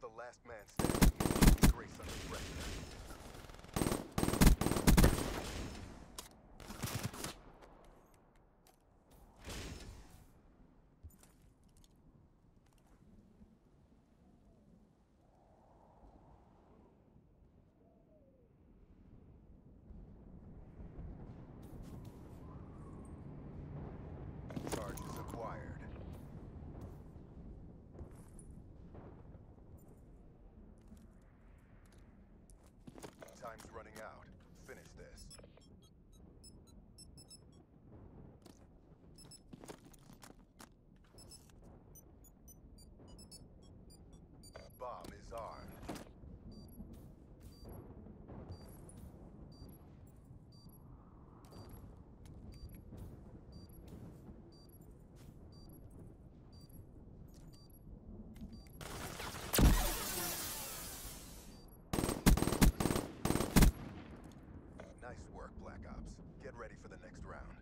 You're the last man standing. Grace under threat. Is. Nice work, Black Ops. Get ready for the next round.